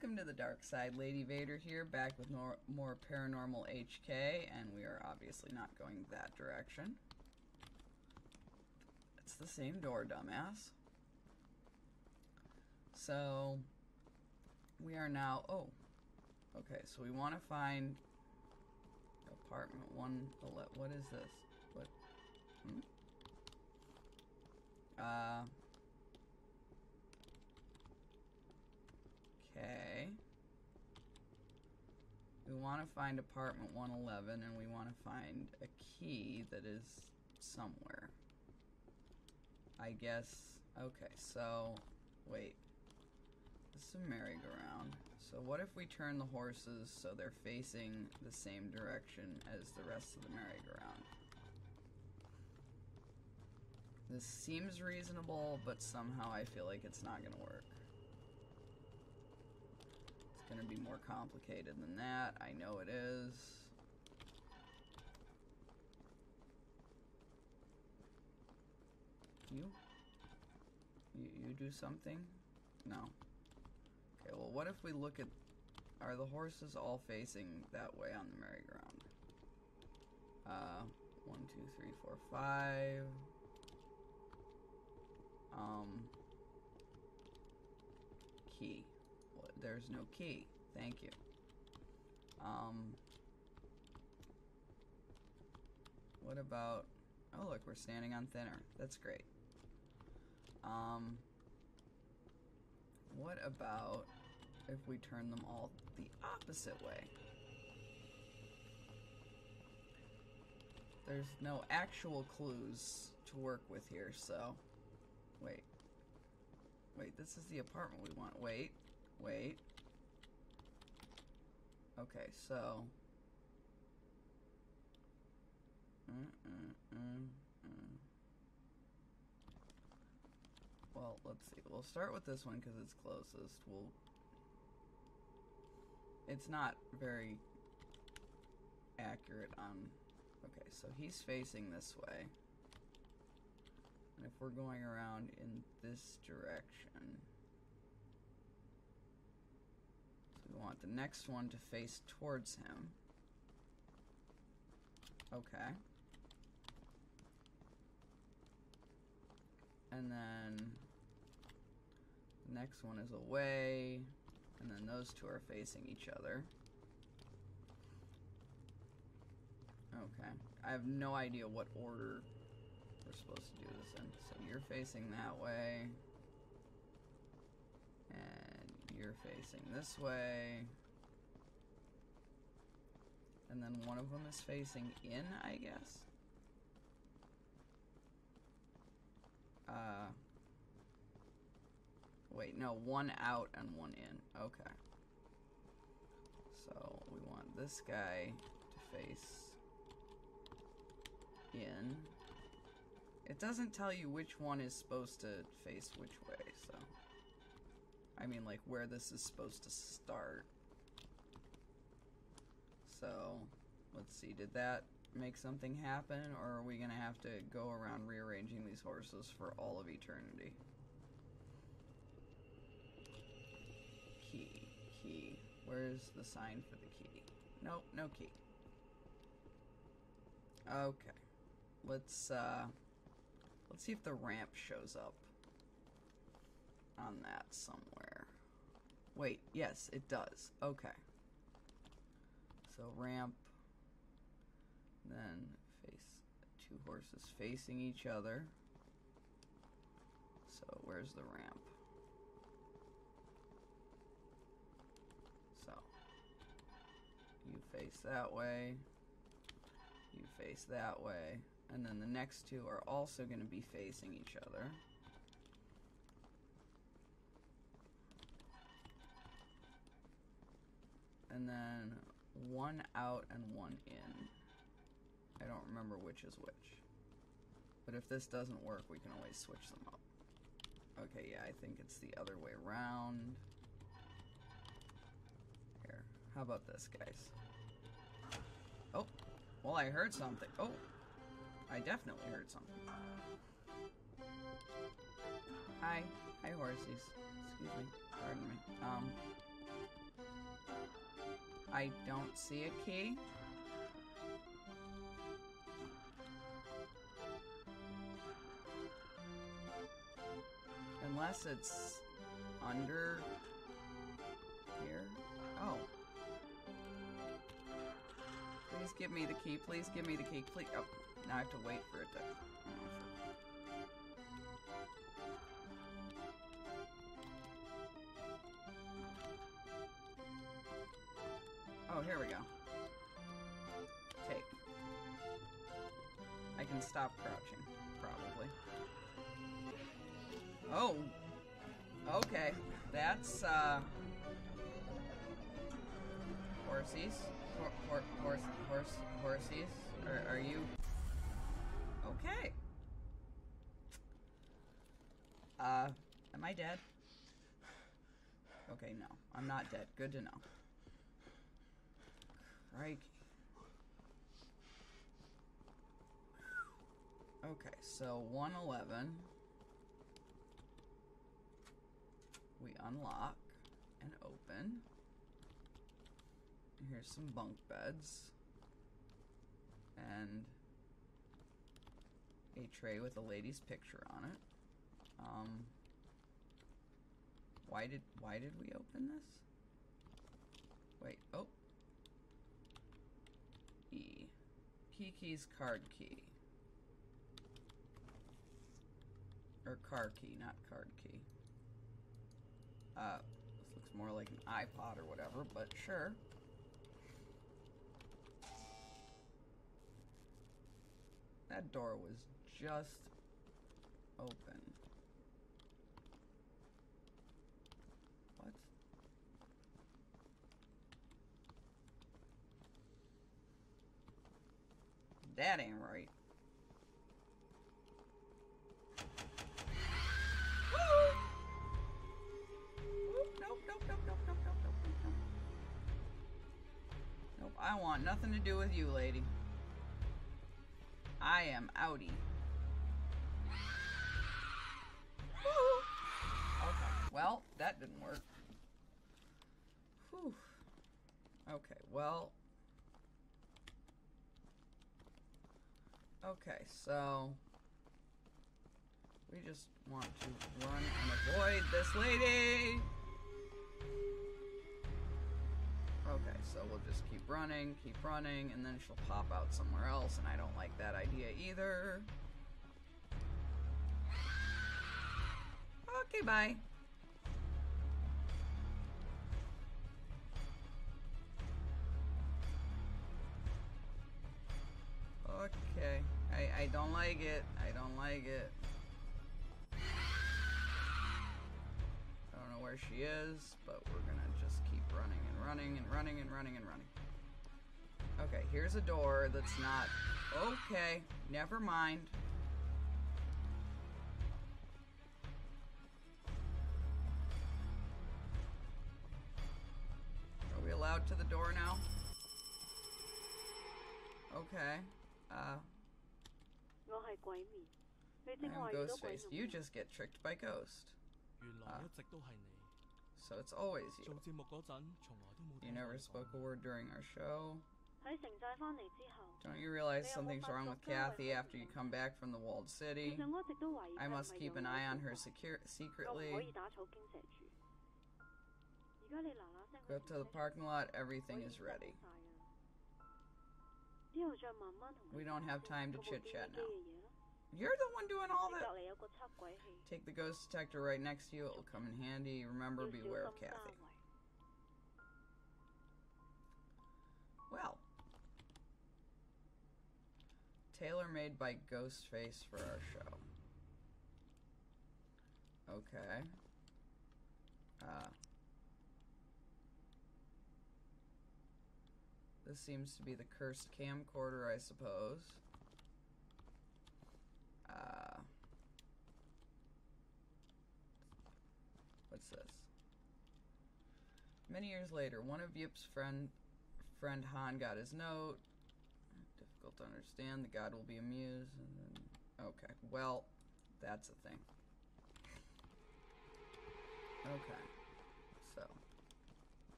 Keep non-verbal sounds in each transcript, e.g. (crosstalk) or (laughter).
Welcome to the dark side. Lady Vader here, back with more, more Paranormal HK, and we are obviously not going that direction. It's the same door, dumbass. So, we are now. Oh, okay. So we want to find apartment one. What is this? What? Hmm? Uh. Okay. We want to find apartment 111 and we want to find a key that is somewhere. I guess. Okay, so. Wait. This is a merry-go-round. So what if we turn the horses so they're facing the same direction as the rest of the merry-go-round? This seems reasonable, but somehow I feel like it's not going to work going to be more complicated than that. I know it is. You? You, you do something? No. Okay, well, what if we look at... Are the horses all facing that way on the merry-go-round? Uh, one, two, three, four, five. Um, key there's no key. Thank you. Um, what about... Oh, look, we're standing on thinner. That's great. Um, what about if we turn them all the opposite way? There's no actual clues to work with here, so... Wait. Wait, this is the apartment we want. Wait. Wait. Okay, so... Mm -mm -mm well, let's see. We'll start with this one because it's closest. We'll... It's not very accurate on... Okay, so he's facing this way. And if we're going around in this direction... We want the next one to face towards him. Okay. And then the next one is away. And then those two are facing each other. Okay. I have no idea what order we're supposed to do this in. So you're facing that way. You're facing this way. And then one of them is facing in, I guess. Uh, wait, no, one out and one in. Okay. So we want this guy to face in. It doesn't tell you which one is supposed to face which way, so... I mean, like, where this is supposed to start. So, let's see, did that make something happen, or are we going to have to go around rearranging these horses for all of eternity? Key, key. Where's the sign for the key? Nope, no key. Okay. Let's, uh, let's see if the ramp shows up on that somewhere. Wait, yes, it does. Okay. So ramp, then face two horses facing each other. So where's the ramp? So you face that way, you face that way, and then the next two are also going to be facing each other. Then one out and one in. I don't remember which is which. But if this doesn't work, we can always switch them up. Okay, yeah, I think it's the other way around. Here, how about this, guys? Oh, well, I heard something. Oh, I definitely heard something. Hi. Hi, horsies. Excuse me. Pardon me. Um, I don't see a key. Unless it's under here. Oh. Please give me the key. Please give me the key. Please. Oh, now I have to wait for it to. Oh, here we go. Take. I can stop crouching, probably. Oh. Okay. That's, uh... Horsies? Hor hor horse, horse, horsies? Are, are you... Okay. Uh, am I dead? Okay, no. I'm not dead. Good to know. Crikey. Okay, so 111. We unlock and open. Here's some bunk beds. And a tray with a lady's picture on it. Um, why did why did we open this? Wait, oh. Kiki's card key. Or car key, not card key. Uh, this looks more like an iPod or whatever, but sure. That door was just open. That ain't right. Nope, I want nothing to do with you, lady. I am outie. Okay, well, that didn't work. Whew. Okay, well, Okay, so. We just want to run and avoid this lady. Okay, so we'll just keep running, keep running, and then she'll pop out somewhere else, and I don't like that idea either. Okay, bye. Okay, I, I don't like it. I don't like it. I don't know where she is, but we're gonna just keep running and running and running and running and running. Okay, here's a door that's not... Okay, never mind. Are we allowed to the door now? Okay. Uh, I'm Ghostface. You just get tricked by Ghost. So it's always you. You never spoke a word during our show. Don't you realize something's wrong with Kathy after you come back from the walled city? I must keep an eye on her secretly. Go to the parking lot, everything is ready. We don't have time to chit chat now. You're the one doing all the. Take the ghost detector right next to you. It'll come in handy. Remember, beware of Kathy. Well. Tailor made by Ghostface for our show. Okay. Uh, this seems to be the cursed camcorder, I suppose. Uh, what's this? Many years later, one of Yip's friend friend Han got his note. Difficult to understand. The god will be amused. Then, okay, well, that's a thing. (laughs) Okay,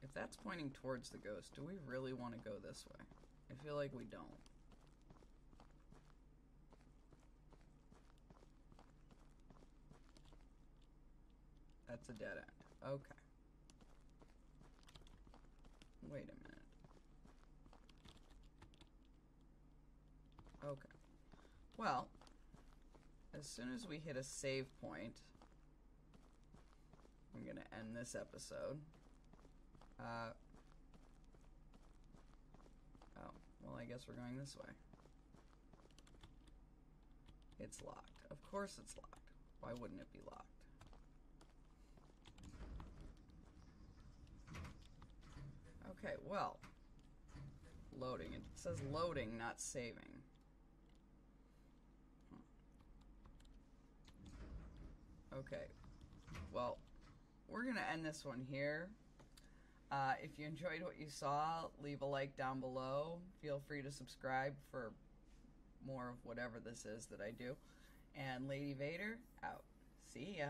If that's pointing towards the ghost, do we really want to go this way? I feel like we don't. That's a dead end. Okay. Wait a minute. Okay. Well, as soon as we hit a save point, I'm going to end this episode. Uh, oh, well, I guess we're going this way. It's locked. Of course it's locked. Why wouldn't it be locked? Okay, well, loading. It says loading, not saving. Hmm. Okay, well, we're going to end this one here. Uh, if you enjoyed what you saw, leave a like down below. Feel free to subscribe for more of whatever this is that I do. And Lady Vader, out. See ya.